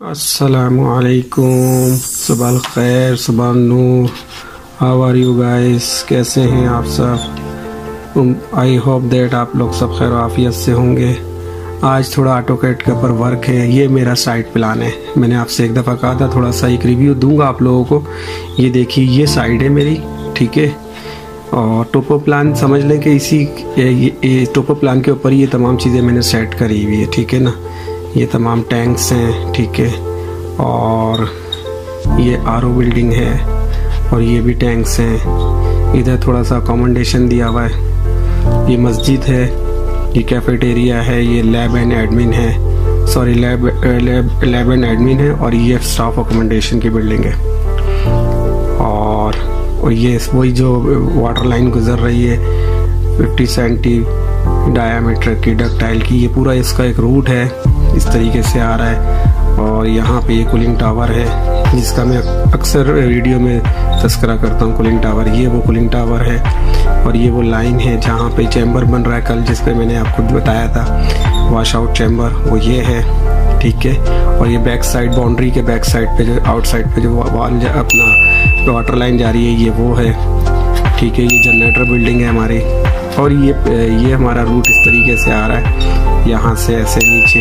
असलकुम सुबह खैर सुबह नूर हाउ आर यू गाइस कैसे हैं आप सब? आई होप दैट आप लोग सब खैर आफियत से होंगे। आज थोड़ा ऑटो कैट के ऊपर वर्क है। ये मेरा साइड प्लान है। मैंने आपसे एक दफ़ा कहा था थोड़ा सा एक रिव्यू दूँगा आप लोगों को। ये देखिए ये साइड है मेरी ठीक है? और टोपो प्लान समझ लें कि इसी ये, ये टोपो प्लान के ऊपर ये तमाम चीज़ें मैंने सेट करी हुई है ठीक है ना? ये तमाम टैंक्स हैं ठीक है? और ये आरओ बिल्डिंग है और ये भी टैंक्स हैं। इधर थोड़ा सा अकोमोडेशन दिया हुआ है। ये मस्जिद है ये कैफेटेरिया है ये लैब एंड एडमिन है। Sorry lab lab lab and admin है और ये स्टाफ अकोमोडेशन की बिल्डिंग है। और, ये वही जो वाटर लाइन गुजर रही है फिफ्टी सेंटी डायामीटर की डकटाइल की ये पूरा इसका एक रूट है। इस तरीके से आ रहा है और यहाँ पे ये कूलिंग टावर है, जिसका मैं अक्सर वीडियो में तस्करा करता हूँ कूलिंग टावर ये वो कूलिंग टावर है और ये वो लाइन है जहाँ पे चैम्बर बन रहा है कल, जिस पे मैंने आपको बताया था। वॉश आउट चैम्बर वो ये है, ठीक है? और ये बैक साइड बाउंड्री के बैक साइड पे जो आउट साइड पे जो वॉल अपना वाटर लाइन जा रही है, ये वो है, ठीक है? ये जनरेटर बिल्डिंग है हमारी। और ये ये हमारा रूट इस तरीके से आ रहा है। यहाँ से ऐसे नीचे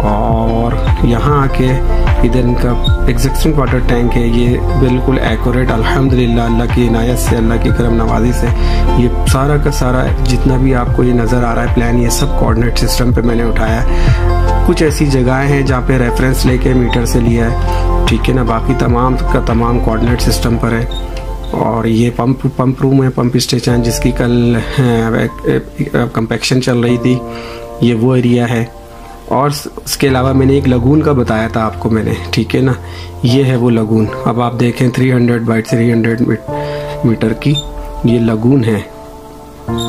और यहाँ आके इधर इनका एग्जिस्टिंग वाटर टैंक है, ये बिल्कुल एक्यूरेट अल्हम्दुलिल्लाह, अल्लाह की इनायत से, अल्लाह की करम नवाजी से, ये सारा का सारा जितना भी आपको ये नज़र आ रहा है प्लान ये सब कोऑर्डिनेट सिस्टम पे मैंने उठाया है। कुछ ऐसी जगहें हैं जहाँ पे रेफरेंस लेके मीटर से लिया है। ठीक है ना, बाकी तमाम का तमाम कोऑर्डिनेट सिस्टम पर है। और ये पंप पंप रूम है पंप स्टेशन जिसकी कल कंपेक्शन चल रही थी। ये वो एरिया है। और उसके अलावा मैंने एक लगून का बताया था आपको मैंने, ठीक है ना? ये है वो लगून। अब आप देखें 300 हंड्रेड बाई थ्री मीटर की ये लगून है।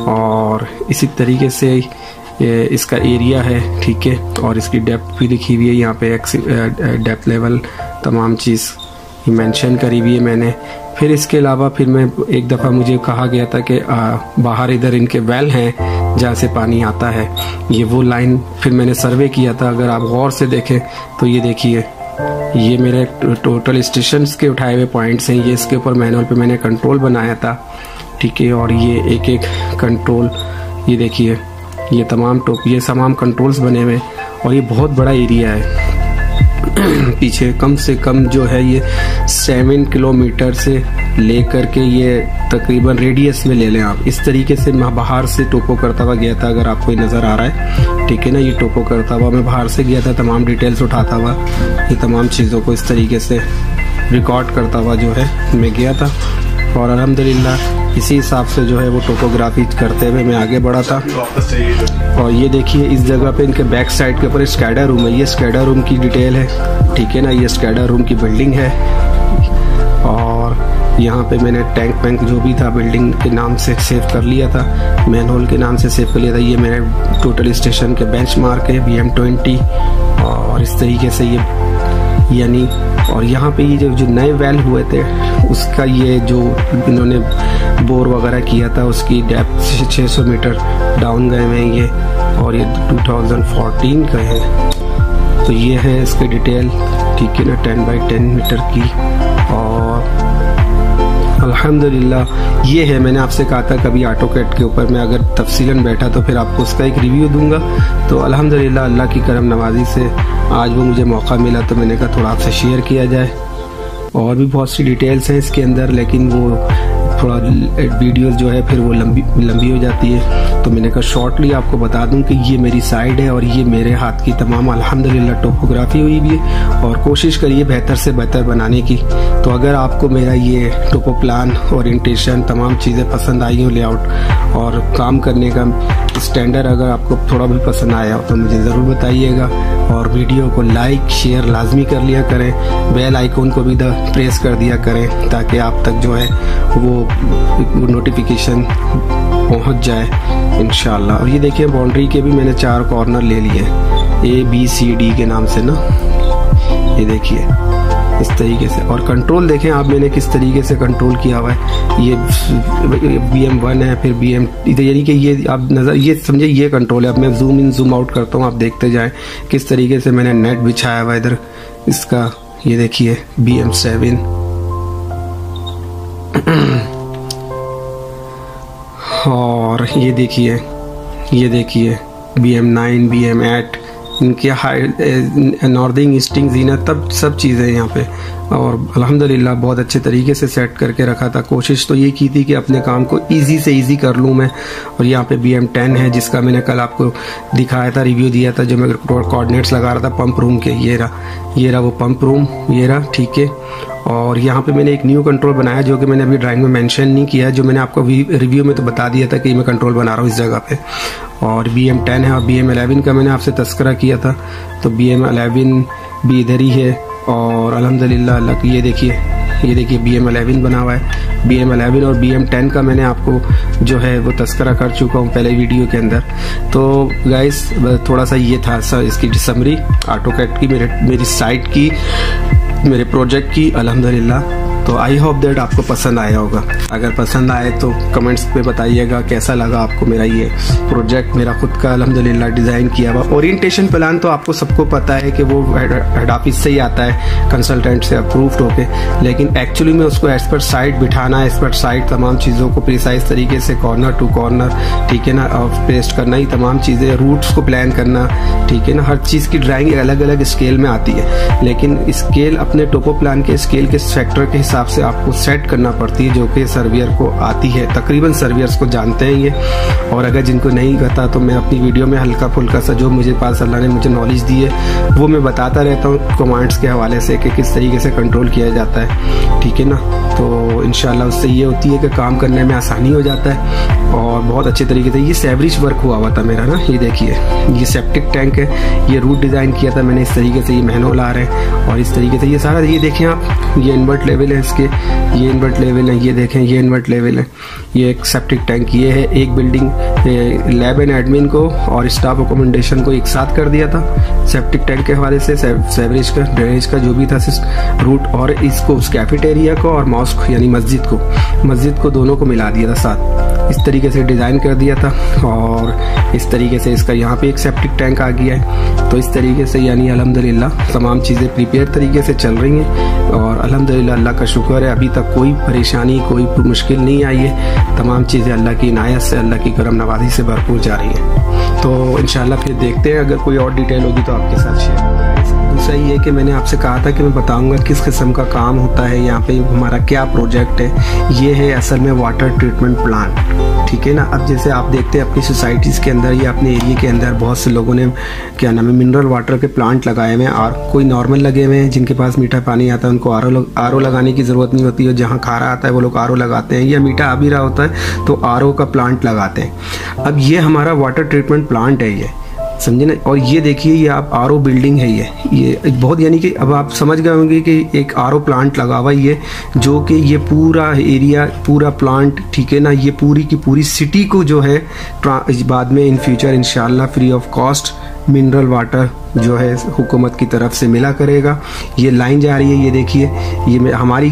और इसी तरीके से इसका एरिया है, ठीक है? और इसकी डेप्थ भी लिखी हुई है यहाँ पे डेप्थ लेवल तमाम चीज़ मेंशन करी हुई है मैंने। फिर इसके अलावा फिर मैं एक दफ़ा मुझे कहा गया था कि बाहर इधर इनके वेल हैं जहाँ से पानी आता है। ये वो लाइन फिर मैंने सर्वे किया था, अगर आप गौर से देखें तो ये देखिए, ये मेरे टोटल स्टेशन के उठाए हुए पॉइंट्स हैं। ये इसके ऊपर मैनुअल पे मैंने कंट्रोल बनाया था, ठीक है, और ये एक एक कंट्रोल ये देखिए, ये तमाम टोप ये तमाम कंट्रोल्स बने हुए और ये बहुत बड़ा एरिया है। पीछे कम से कम जो है ये सेवन किलोमीटर से लेकर के ये तकरीबन रेडियस में ले लें आप। इस तरीके से मैं बाहर से टोपो करता हुआ गया था, अगर आपको नज़र आ रहा है। ठीक है ना? ये टोपो करता हुआ मैं बाहर से गया था, तमाम डिटेल्स उठाता हुआ, ये तमाम चीज़ों को इस तरीके से रिकॉर्ड करता हुआ जो है मैं गया था। और अलहमदिल्ला इसी हिसाब से जो है वो टोपोग्राफी करते हुए मैं आगे बढ़ा था। और ये देखिए, इस जगह पे इनके बैक साइड के ऊपर स्कैडा रूम है। ये स्कैडा रूम की डिटेल है। ठीक है ना, ये स्कैडा रूम की बिल्डिंग है। और यहाँ पे मैंने टैंक वैंक जो भी था बिल्डिंग के नाम से सेव कर लिया था। मैन होल के नाम से सेव कर लिया था। ये मेरे टोटल स्टेशन के बेंच मार्क है बी एम ट्वेंटी और इस तरीके से ये, यानी और यहाँ पे ये जो जो नए वेल हुए थे, उसका ये जो इन्होंने बोर वगैरह किया था, उसकी डेप्थ 600 मीटर डाउन गए हुए ये, और ये 2014 का है। तो ये है इसके डिटेल ठीक है ना 10 बाई 10 मीटर की अल्हम्दुलिल्लाह, ये है, मैंने आपसे कहा था कभी ऑटो कैट के ऊपर मैं अगर तफसीलन बैठा तो फिर आपको उसका एक रिव्यू दूँगा। तो अल्हम्दुलिल्लाह, अल्लाह की करम नवाजी से आज वो मुझे मौका मिला तो मैंने कहा थोड़ा आपसे शेयर किया जाए। और भी बहुत सी डिटेल्स हैं इसके अंदर, लेकिन वो थोड़ा वीडियोस जो है, फिर वो लंबी लंबी हो जाती है। तो मैंने कहा शॉर्टली आपको बता दूँ कि ये मेरी साइड है और ये मेरे हाथ की तमाम अल्हम्दुलिल्लाह टोपोग्राफी हुई भी है। और कोशिश करिए बेहतर से बेहतर बनाने की। तो अगर आपको मेरा ये टोपो प्लान ओरिएंटेशन तमाम चीज़ें पसंद आई हो लेआउट और काम करने का स्टैंडर्ड अगर आपको थोड़ा भी पसंद आया हो तो मुझे ज़रूर बताइएगा। और वीडियो को लाइक शेयर लाजमी कर लिया करें। बेल आइकॉन को भी प्रेस कर दिया करें, ताकि आप तक जो है, वो नोटिफिकेशन पहुँच जाए इन और ये देखिए बाउंड्री के भी मैंने चार कॉर्नर ले लिए ए बी सी डी के नाम से ना। ये देखिए, इस तरीके से। और कंट्रोल देखें आप मैंने किस तरीके से कंट्रोल किया हुआ है। ये बी एम वन है, फिर बी एम यानी कि ये आप नज़र, ये समझे ये कंट्रोल है। अब मैं जूम इन जूम आउट करता हूँ, आप देखते जाएँ किस तरीके से मैंने नेट बिछाया हुआ इधर। इसका, ये देखिए बी एम सेवन ये देखिए ये देखिए B M nine B M eight इनके हाई नॉर्दिंग ईस्टिंग जीना तब सब चीज़ें यहाँ पे। और अल्हम्दुलिल्लाह बहुत अच्छे तरीके से सेट करके रखा था। कोशिश तो ये की थी कि अपने काम को इजी से इजी कर लूँ मैं। और यहाँ पे बी एम टेन है, जिसका मैंने कल आपको दिखाया था रिव्यू दिया था, जो मैं कोऑर्डिनेट्स लगा रहा था पंप रूम के। ये रहा ये रहा वो पंप रूम ये रहा, ठीक है। और यहाँ पे मैंने एक न्यू कंट्रोल बनाया, जो कि मैंने अभी ड्राइंग में मेंशन नहीं किया, जो मैंने आपको रिव्यू में तो बता दिया था कि मैं कंट्रोल बना रहा हूँ इस जगह पे। और बी एम टेन है और बी एम एलेवन का मैंने आपसे तस्करा किया था। तो बी एम एलेवन भी इधर ही है। और अलहमदिल्ला अल्लाह ये देखिए ये देखिए बी एम अलेवन बना हुआ है। बी एम अलेवन और बी एम टेन का मैंने आपको जो है वो तस्करा कर चुका हूँ पहले वीडियो के अंदर। तो गाइस थोड़ा सा ये था सर, इसकी समरी ऑटो कैट की, मेरे, मेरी साइट की, मेरे प्रोजेक्ट की, अल्हम्दुलिल्लाह। तो आई होप दैट आपको पसंद आया होगा। अगर पसंद आए तो कमेंट्स पे बताइएगा, कैसा लगा आपको मेरा ये प्रोजेक्ट मेरा खुद का अलहमदिल्ला डिज़ाइन किया हुआ। ओरिएंटेशन प्लान तो आपको सबको पता है कि वो हेड ऑफ़िस से ही आता है कंसल्टेंट से अप्रूव्ड होके। लेकिन एक्चुअली में उसको एक्सपर्ट साइट बिठाना एक्सपर्ट साइट तमाम चीज़ों को प्रिसाइज तरीके से कॉर्नर टू कॉर्नर ठीक है ना, और पेस्ट करना ही तमाम चीज़ें रूट्स को प्लान करना, ठीक है ना, हर चीज़ की ड्राइंग अलग अलग स्केल में आती है। लेकिन स्केल अपने टोपो प्लान के स्केल के सेक्टर के हिसाब हिसाब से आपको सेट करना पड़ती है, जो कि सर्वियर को आती है। तकरीबन सर्वियर्स को जानते हैं ये। और अगर जिनको नहीं पता तो मैं अपनी वीडियो में हल्का फुल्का सा जो मुझे पास अल्लाह ने मुझे नॉलेज दी है, वो मैं बताता रहता हूँ कमांड्स के हवाले से कि किस तरीके से कंट्रोल किया जाता है। ठीक है ना? तो इन उससे ये होती है कि काम करने में आसानी हो जाता है और बहुत अच्छे तरीके से। ये सेवरिज वर्क हुआ हुआ था मेरा ना, ये देखिए। ये सेप्टिक टैंक है, ये रूट डिज़ाइन किया था मैंने, इस तरीके से ये महनोल आ रहे हैं और इस तरीके से ये सारा, ये देखें आप, ये इन्वर्ट लेवल है इसके, ये इन्वर्ट लेवल है, ये देखें, ये इन्वर्ट लेवल है। ये एक सेप्टिक टैंक ये है एक बिल्डिंग लैब एंड एडमिन को और स्टाफ अकोमोडेशन को एक साथ कर दिया था। सेप्टिक टैंक के हवाले से सेवरेज का ड्रेनेज का जो भी था रूट और इसको कैफेटेरिया को और मॉस्क यानी मस्जिद को। मस्जिद को दोनों को मिला दिया था साथ। इस तरीके से डिज़ाइन कर दिया था और इस तरीके से इसका यहाँ पे एक सेप्टिक टैंक आ गया है। तो इस तरीके से यानी अल्हम्दुलिल्लाह तमाम चीज़ें प्रिपेयर तरीके से चल रही हैं और अल्हम्दुलिल्लाह अल्लाह का शुक्र है, अभी तक कोई परेशानी, कोई मुश्किल नहीं आई है। तमाम चीज़ें अल्लाह की इनायत से, अल्लाह की करम नवाजी से भरपूर जा रही हैं। तो इन फिर देखते हैं, अगर कोई और डिटेल होगी तो आपके साथ शेयर दूसरा ये कि मैंने आपसे कहा था कि मैं बताऊँगा किस किस्म का काम होता है, यहाँ पे हमारा क्या प्रोजेक्ट है। ये है असल में वाटर ट्रीटमेंट प्लांट ठीक है ना? अब जैसे आप देखते हैं अपनी सोसाइटीज़ के अंदर या अपने एरिया के अंदर बहुत से लोगों ने, क्या नाम है मिनरल वाटर के प्लांट लगाए हुए हैं और कोई नॉर्मल लगे हुए हैं जिनके पास मीठा पानी आता है, उनको आर आर लगाने की ज़रूरत नहीं होती है जहाँ खारा आता है वो लोग आरओ लगाते हैं या मीठा आ भी रहा होता है तो आरओ का प्लांट लगाते हैं। अब ये हमारा वाटर ट्रीटमेंट प्लांट है ये। समझे ना? और ये देखिए, ये आप आर बिल्डिंग है ये। ये बहुत यानी कि अब आप समझ गए होंगे कि एक आर प्लांट लगा हुआ ये, जो कि ये पूरा एरिया, पूरा प्लांट, ठीक है ना? ये पूरी की पूरी सिटी को जो है बाद में in future in free of cost mineral water जो है हुकूमत की तरफ़ से मिला करेगा। ये लाइन जा रही है, ये देखिए, ये हमारी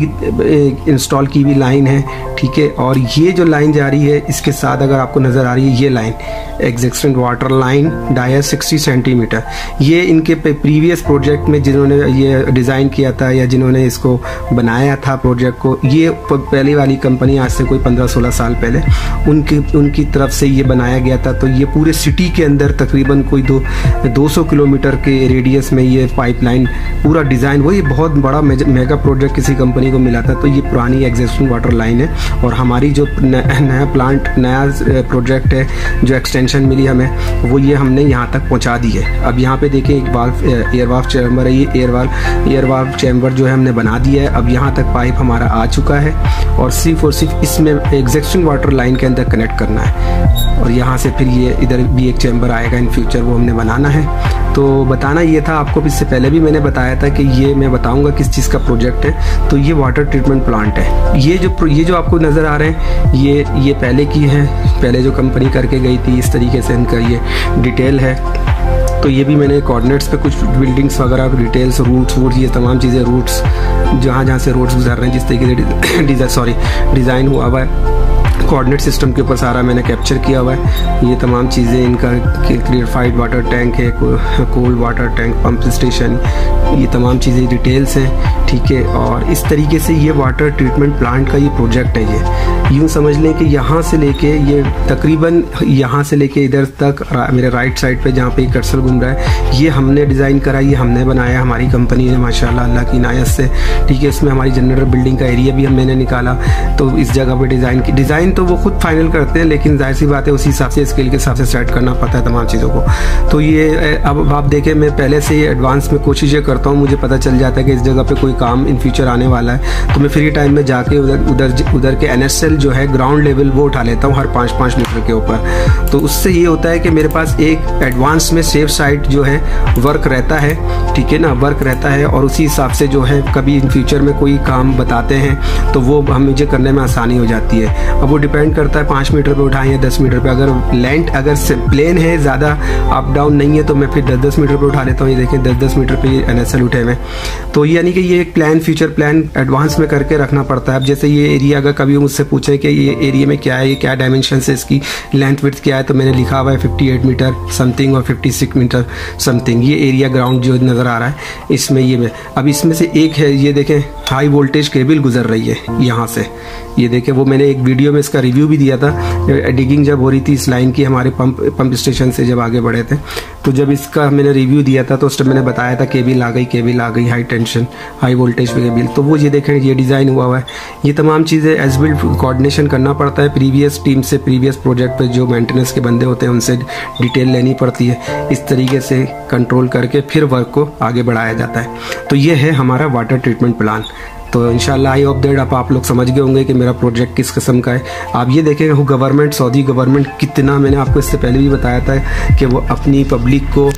इंस्टॉल की हुई लाइन है, ठीक है? और ये जो लाइन जा रही है, इसके साथ अगर आपको नज़र आ रही है, ये line existent water line dia 60 centimetre ये इनके प्रीवियस प्रोजेक्ट में जिन्होंने ये डिज़ाइन किया था या जिन्होंने इसको बनाया था प्रोजेक्ट को, ये पहली वाली कंपनी आज से कोई 15-16 साल पहले, उनकी उनकी तरफ़ से ये बनाया गया था। तो ये पूरे सिटी के अंदर तकरीबन कोई दो 200 किलोमीटर किलोमीटर के रेडियस में ये पाइपलाइन पूरा डिज़ाइन वही बहुत बड़ा मेगा प्रोजेक्ट किसी कंपनी को मिला था तो ये पुरानी एग्जिस्टिंग वाटर लाइन है। और हमारी जो नया प्लांट नया प्रोजेक्ट है, जो एक्सटेंशन मिली हमें, वो ये हमने यहाँ तक पहुँचा दी है। अब यहाँ पे देखिए एक वाल्व एयर वाल्व चैम्बर है, ये air valve air valve chamber जो है हमने बना दिया है। अब यहाँ तक पाइप हमारा आ चुका है और सिर्फ़ और सिर्फ़ इसमें एग्जिस्टिंग वाटर लाइन के अंदर कनेक्ट करना है। और यहाँ से फिर ये, इधर भी एक चैम्बर आएगा इन फ्यूचर वो हमने बनाना है। तो बताना ये था, आपको इससे पहले भी मैंने बताया था कि ये मैं बताऊँगा किस चीज़ का प्रोजेक्ट है। तो ये वाटर ट्रीटमेंट प्लांट है। ये जो ये जो आपको नज़र आ रहे हैं, ये ये पहले की है। पहले जो कंपनी करके गई थी, इस तरीके से इनका ये डिटेल है। तो ये भी मैंने कोऑर्डिनेट्स पे कुछ बिल्डिंग्स वगैरह डिटेल्स रूट्स वूट्स ये तमाम चीज़ें रूट्स जहाँ जहाँ से रोड्स गुजर रहे हैं, जिस तरीके से सॉरी डिज़ाइन हुआ हुआ है। कोऑर्डिनेट सिस्टम के ऊपर सारा मैंने कैप्चर किया हुआ है। ये तमाम चीज़ें इनका क्लियरफाइड वाटर टैंक है cold water tank pump station ये तमाम चीज़ें डिटेल्स हैं ठीक है? और इस तरीके से ये वाटर ट्रीटमेंट प्लांट का ये प्रोजेक्ट है ये। यूँ समझ लें कि यहाँ से लेके ये तकरीबन यहाँ से लेके इधर तक रा, मेरे राइट साइड पे जहाँ पे कर्सर घूम रहा है ये हमने डिज़ाइन करा ये हमने बनाया हमारी कंपनी ने माशाल्लाह अल्लाह की नायत से ठीक है? इसमें हमारी जनरल बिल्डिंग का एरिया भी हम मैंने निकाला तो इस जगह पर डिज़ाइन की डिज़ाइन तो वो खुद फाइनल करते हैं, लेकिन ज़ाहिर सी बात है उसी हिसाब से स्केल के हिसाब से सेट करना पड़ता है तमाम चीज़ों को। तो ये अब आप देखें, मैं पहले से ही एडवांस में कोशिश ये करता हूँ, मुझे पता चल जाता है कि इस जगह पर कोई काम इन फ्यूचर आने वाला है। तो मैं फ्री टाइम में जाके उधर उधर उधर के एनएसएल जो है ग्राउंड लेवल वो उठा लेता हूँ, हर पाँच पाँच मीटर के ऊपर। तो उससे ये होता है कि मेरे पास एक एडवांस में सेफ़ साइट जो है वर्क रहता है, ठीक है ना? वर्क रहता है और उसी हिसाब से जो है, कभी इन फ्यूचर में कोई काम बताते हैं तो वो हम मुझे करने में आसानी हो जाती है। अब वो डिपेंड करता है, पाँच मीटर पे उठाएँ या दस मीटर पे। अगर लैंड अगर प्लेन है, ज़्यादा अप डाउन नहीं है तो मैं फिर दस दस मीटर पे उठा लेता हूँ। ये देखें दस दस मीटर पे एन एस उठे हुए तो यानी कि ये एक प्लान फ्यूचर प्लान एडवांस में करके रखना पड़ता है। अब जैसे ये एरिया अगर कभी मुझसे पूछे कि ये एरिया में क्या है, ये क्या डायमेंशन है, इसकी लेंथ विथ क्या है तो मैंने लिखा हुआ है फिफ्टी एट मीटर समथिंग और फिफ्टी सिक्स मीटर समथिंग ये एरिया ग्राउंड जो नज़र आ रहा है, इसमें ये में अब इसमें से एक है, ये देखें हाई वोल्टेज केबल गुजर रही है यहाँ से। ये देखें, वो मैंने एक वीडियो में इसका रिव्यू भी दिया था। डिगिंग जब हो रही थी इस लाइन की, हमारे पंप पंप स्टेशन से जब आगे बढ़े थे। तो जब इसका मैंने रिव्यू दिया था तो उस टाइम मैंने बताया था, केबल आ गई, केबल आ गई हाई टेंशन हाई वोल्टेज पे केबल। तो वो ये देखें, ये डिज़ाइन हुआ हुआ है। ये तमाम चीज़ें एज बिल्ड कोऑर्डिनेशन करना पड़ता है। प्रीवियस टीम से प्रीवियस प्रोजेक्ट पर जो मेंटेनेंस के बंदे होते हैं, उनसे डिटेल लेनी पड़ती है। इस तरीके से कंट्रोल करके फिर वर्क को आगे बढ़ाया जाता है। तो ये है हमारा वाटर ट्रीटमेंट प्लान तो इनशाला आई ऑफ़ डेट अब आप लोग समझ गए होंगे कि मेरा प्रोजेक्ट किस किस्म का है। आप ये देखें वो गवर्नमेंट सऊदी गवर्नमेंट कितना मैंने आपको इससे पहले भी बताया था कि वो अपनी पब्लिक को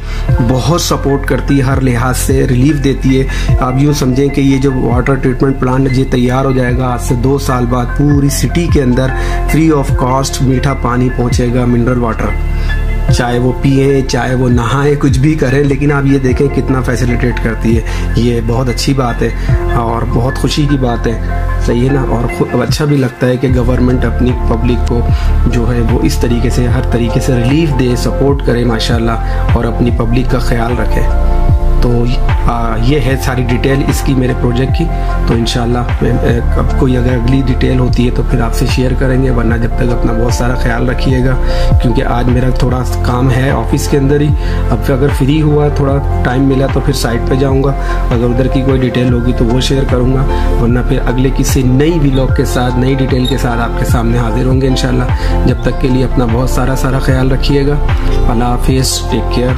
बहुत सपोर्ट करती है, हर लिहाज से रिलीफ देती है। आप यूँ समझें कि ये जो वाटर ट्रीटमेंट प्लांट ये तैयार हो जाएगा। आज से दो साल बाद पूरी सिटी के अंदर फ्री ऑफ़ कॉस्ट मीठा पानी पहुँचेगा मिनरल वाटर चाहे वो पिए, चाहे वो नहाए, कुछ भी करें, लेकिन आप ये देखें कितना फैसिलिटेट करती है। ये बहुत अच्छी बात है और बहुत खुशी की बात है। सही है ना? और अच्छा भी लगता है कि गवर्नमेंट अपनी पब्लिक को जो है वो इस तरीके से, हर तरीके से रिलीफ दे सपोर्ट करे, माशाल्लाह, और अपनी पब्लिक का ख्याल रखे। तो आ, ये है सारी डिटेल इसकी मेरे प्रोजेक्ट की। तो इन अब कोई अगर अगली डिटेल होती है तो फिर आपसे शेयर करेंगे वरना जब तक अपना बहुत सारा ख्याल रखिएगा क्योंकि आज मेरा थोड़ा काम है ऑफ़िस के अंदर ही। अब अगर फ्री हुआ थोड़ा टाइम मिला तो फिर साइट पे जाऊँगा। अगर उधर की कोई डिटेल होगी तो वो शेयर करूँगा। वरना फिर अगले किसी नई व्लॉग के साथ नई डिटेल के साथ आपके सामने हाजिर होंगे इन जब तक के लिए अपना बहुत सारा सारा ख्याल रखिएगा। अल्लाह हाफिज़ टेक केयर